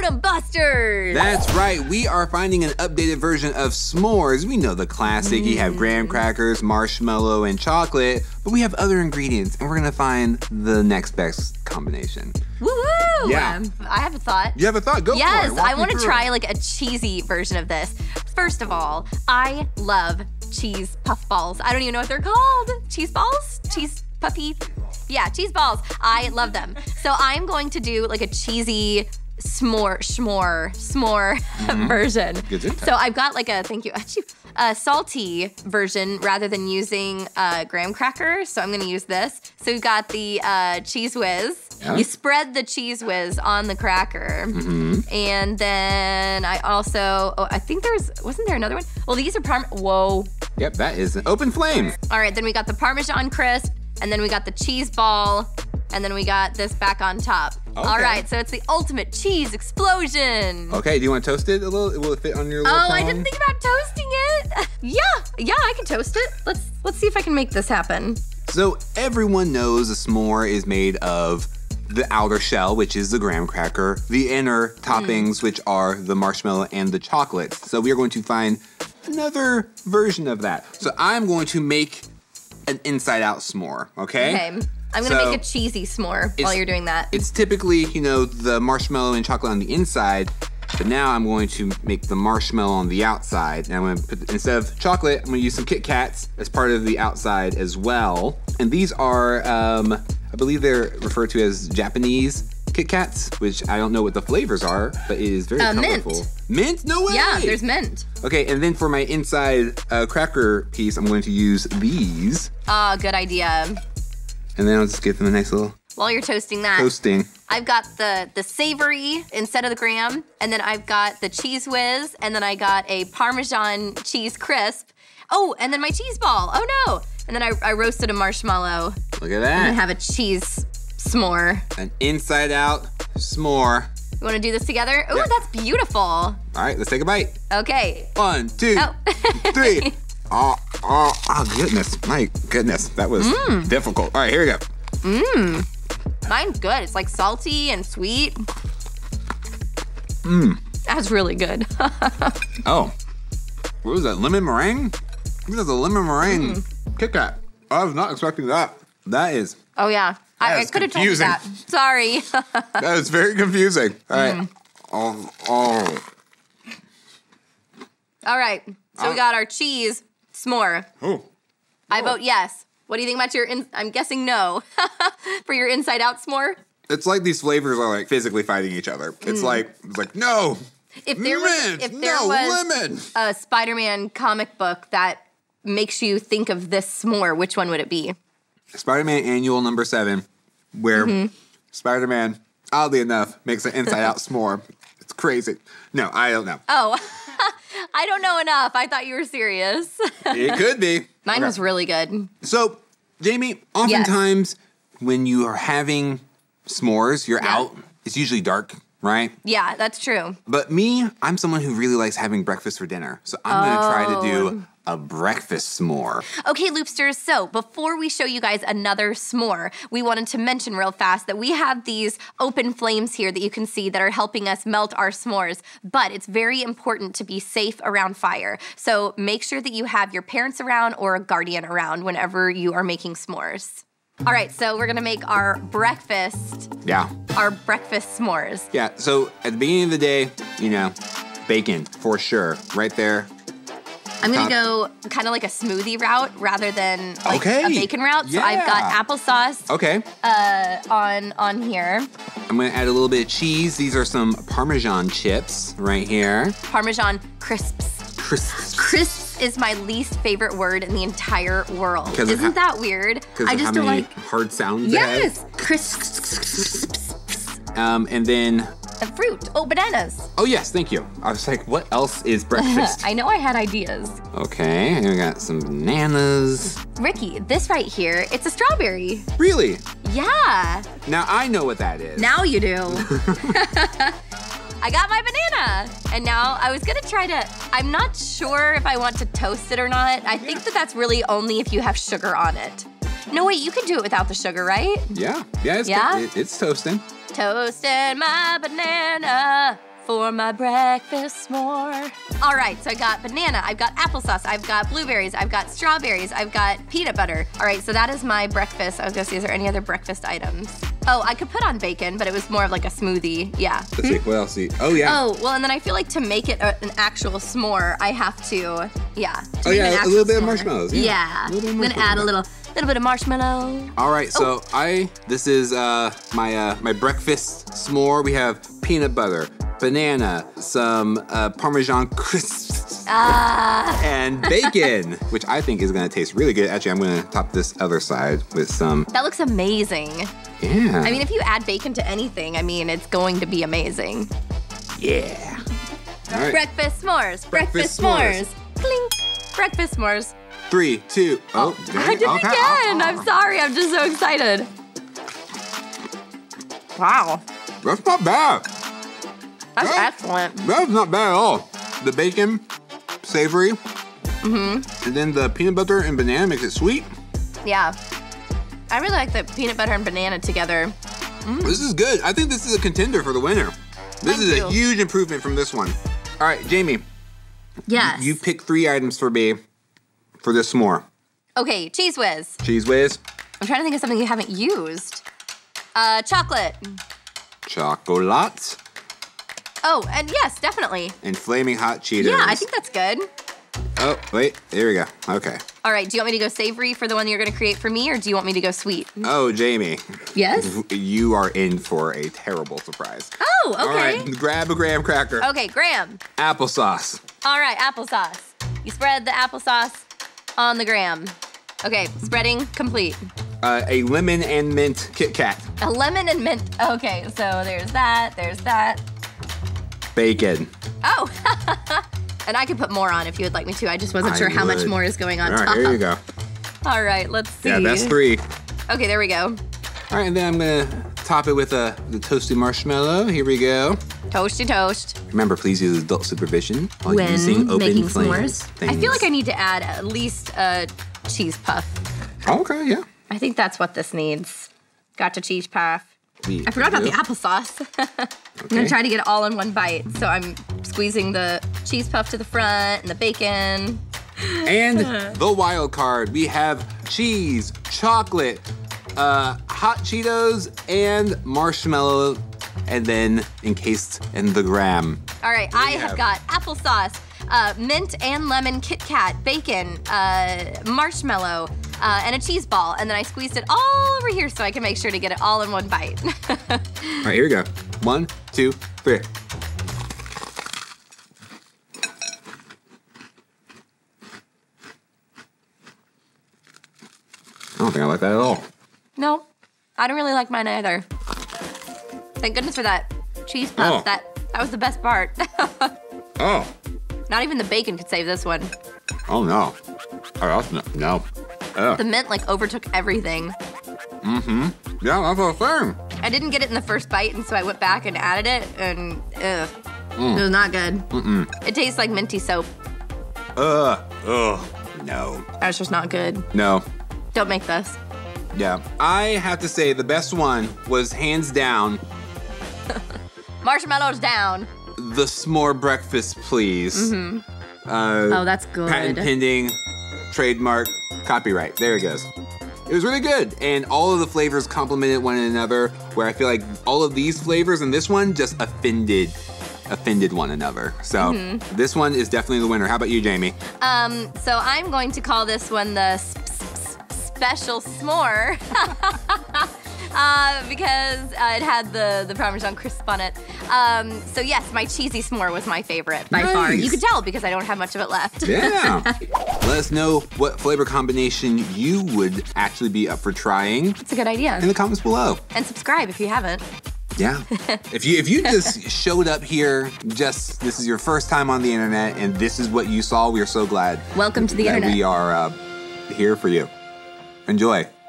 Boredom Busters! That's right. We are finding an updated version of s'mores. We know the classic. You have graham crackers, marshmallow, and chocolate, but we have other ingredients, and we're gonna find the next best combination. Woo woo! Yeah. Um, I have a thought. You have a thought? Go Yes, for it. Walk I want to try it. like a cheesy version of this. First of all, I love cheese puff balls. I don't even know what they're called. Cheese balls? Cheese puffy? Yeah, cheese balls. I love them. So I'm going to do like a cheesy s'more, s'more, s'more version. Mm-hmm. Good. So I've got like a thank you, a salty version rather than using uh, graham cracker. So I'm going to use this. So we've got the uh, cheese whiz. Yeah. You spread the cheese whiz on the cracker, Mm-hmm. and then I also oh I think there's wasn't there another one? Well, these are parm. Whoa. Yep, that is an open flame. All right, then we got the Parmesan crisp, and then we got the cheese ball, and then we got this back on top. All Okay. right, so it's the ultimate cheese explosion. Okay, do you want to toast it a little? Will it fit on your little Oh, I didn't think about toasting it. yeah, yeah, I can toast it. Let's let's see if I can make this happen. So everyone knows a s'more is made of the outer shell, which is the graham cracker, the inner toppings, mm. which are the marshmallow and the chocolate. So we are going to find another version of that. So I'm going to make an inside out s'more, okay? Okay, I'm gonna So- make a cheesy s'more while you're doing that. It's typically, you know, the marshmallow and chocolate on the inside, but now I'm going to make the marshmallow on the outside. And I'm to put, instead of chocolate, I'm to use some Kit Kats as part of the outside as well. And these are, um, I believe they're referred to as Japanese Kit Kats, which I don't know what the flavors are, but it is very Uh, mint. colorful. Mint? No way! yeah, there's mint. Okay, and then for my inside uh, cracker piece, I'm going to use these. Ah, good idea. And then I'll just give them a nice little While you're toasting that, toasting. I've got the the savory instead of the graham, and then I've got the cheese whiz, and then I got a Parmesan cheese crisp. Oh, and then my cheese ball. Oh no! And then I, I roasted a marshmallow Look at that. and have a cheese s'more. An inside out s'more. You want to do this together? Ooh, Yeah. that's beautiful. All right, let's take a bite. Okay. One, two, Oh. three. Oh, oh, oh, goodness. My goodness. That was Mm. difficult. All right, here we go. Mmm. Mine's good. It's like salty and sweet. Mmm. That's really good. Oh, what was that? Lemon meringue? This is a lemon meringue Mm. Kit Kat. I was not expecting that. That is, oh yeah. I, I That's could have told you that. Sorry. that is very confusing. All right. Mm. Oh, oh, All right. So we Uh, got our cheese s'more. oh. I vote yes. What do you think about your? In- I'm guessing no for your inside out s'more. It's like these flavors are like physically fighting each other. It's like, it's like, no, If there was, if there no, was lemon. a Spider-Man comic book that makes you think of this s'more, which one would it be? Spider-Man Annual Number Seven, where Mm-hmm. Spider-Man, oddly enough, makes an inside-out s'more. It's crazy. No, I don't know. Oh, I don't know enough. I thought you were serious. It could be. Mine Okay. was really good. So, Jamie, oftentimes when you are having s'mores, you're Yeah. out. It's usually dark, right? Yeah, that's true. But me, I'm someone who really likes having breakfast for dinner. So I'm gonna try to Oh. do a breakfast s'more. Okay, Loopsters, so before we show you guys another s'more, we wanted to mention real fast that we have these open flames here that you can see that are helping us melt our s'mores. But it's very important to be safe around fire. So make sure that you have your parents around or a guardian around whenever you are making s'mores. All right, so we're gonna make our breakfast, Yeah. our breakfast s'mores. Yeah. So at the beginning of the day, you know, bacon for sure. Right there. I'm gonna go kind of like a smoothie route rather than like Okay, a bacon route. So I've got applesauce Okay. uh, on on here. I'm gonna add a little bit of cheese. These are some Parmesan chips right here. Parmesan crisps. Crisps. Crisps is my least favorite word in the entire world. Isn't that weird? Because I of just how don't many like. hard sounds. Yes, crisps. Um, and then, fruit. Oh, bananas. oh yes, thank you. I was like, what else is breakfast? I know I had ideas. okay, and we got some bananas. Ricky, this right here, it's a strawberry. Really? Yeah. Now I know what that is. Now you do. I got my banana. And now I was gonna try to, I'm not sure if I want to toast it or not. I think that that's really only if you have sugar on it. No, wait, you can do it without the sugar, right? Yeah, yeah, it's, Yeah? it- it's toasting. Toasting my banana. for my breakfast s'more. All right, so I got banana, I've got applesauce, I've got blueberries, I've got strawberries, I've got peanut butter. All right, so that is my breakfast. I was gonna see, is there any other breakfast items? Oh, I could put on bacon, but it was more of like a smoothie. Yeah. Let's see. What else? See? Oh yeah. Oh, well, and then I feel like to make it a, an actual s'more, I have to, yeah. to Oh, yeah, a little bit of marshmallows, yeah. Yeah. A little bit of I'm gonna add a marshmallows. Little, little bit of marshmallow. All right, so I this is uh my uh my breakfast s'more. We have peanut butter, banana, some uh, Parmesan crisps, Ah. and bacon, which I think is gonna taste really good. Actually, I'm gonna top this other side with some. That looks amazing. Yeah. I mean, if you add bacon to anything, I mean, it's going to be amazing. yeah. All right. Breakfast s'mores. Breakfast, Breakfast s'mores. s'mores. Clink. Breakfast s'mores. Three, two. Oh, I did it okay. again. I'm sorry. I'm just so excited. Wow. That's not bad. That's Yeah. excellent. That's not bad at all. The bacon, savory, mm-hmm. and then the peanut butter and banana makes it sweet. Yeah. I really like the peanut butter and banana together. This is good. I think this is a contender for the winner. This Thank is you. a huge improvement from this one. All right, Jamie, Yes. you pick three items for me for this s'more. okay, cheese whiz. Cheese whiz, I'm trying to think of something you haven't used. Uh, chocolate. chocolate, Oh, and yes, definitely. and flaming hot Cheetos. Yeah, I think that's good. Oh, wait, there we go. Okay. All right, do you want me to go savory for the one you're going to create for me, or do you want me to go sweet? Oh, Jamie, Yes. you are in for a terrible surprise. Oh, okay. right, grab a graham cracker. Okay, Graham. Applesauce. All right, applesauce. You spread the applesauce on the graham. Okay, spreading complete. Uh, a lemon and mint Kit Kat. A lemon and mint. Okay, so there's that, there's that. Bacon. Oh, and I could put more on if you would like me to. I just wasn't I sure how much more is going on All top. right, here you go. All right, let's see. Yeah, that's three. Okay, there we go. All right, and then I'm gonna top it with uh, the toasted marshmallow. Here we go. Toasty toast. Remember, please use adult supervision while When using open making flames. s'mores. I feel like I need to add at least a cheese puff. Oh, okay, yeah. I think that's what this needs. Got to cheese puff. We I forgot about the do. applesauce. I'm gonna try to get it all in one bite. So I'm squeezing the cheese puff to the front and the bacon. And the wild card, we have cheese, chocolate, uh, hot Cheetos, and marshmallow, and then encased in the graham. All right, I have have? got applesauce, uh, mint and lemon Kit Kat, bacon, uh, marshmallow, uh, and a cheese ball. And then I squeezed it all over here so I can make sure to get it all in one bite. All right, here we go. One, two, three. I don't think I like that at all. no, I don't really like mine either. Thank goodness for that cheese puff. Oh. That that was the best part. Oh, Not even the bacon could save this one. oh no. Oh, that's no. no. Ugh. The mint like overtook everything. Mm-hmm. Yeah, that's what I'm saying. I didn't get it in the first bite, and so I went back and added it, and ugh, it was not good. Mm-mm. It tastes like minty soap. Ugh. Ugh. No. That's just not good. No. Don't make this. Yeah. I have to say the best one was hands down Marshmallows down. the s'more breakfast, please. Uh, Oh, that's good. patent pending, trademark, copyright. There it goes. It was really good, and all of the flavors complemented one another. Where I feel like all of these flavors and this one just offended, offended one another. So Mm-hmm. this one is definitely the winner. How about you, Jamie? Um, so I'm going to call this one the special s'more. Uh, because uh, it had the, the Parmesan crisp on it. Um, so yes, my cheesy s'more was my favorite by far. You could tell because I don't have much of it left. Yeah. Let us know what flavor combination you would actually be up for trying It's a good idea. in the comments below. And subscribe if you haven't. Yeah. if you if you just showed up here, just this is your first time on the internet, and this is what you saw, we are so glad Welcome to the internet. we are uh, here for you. Enjoy.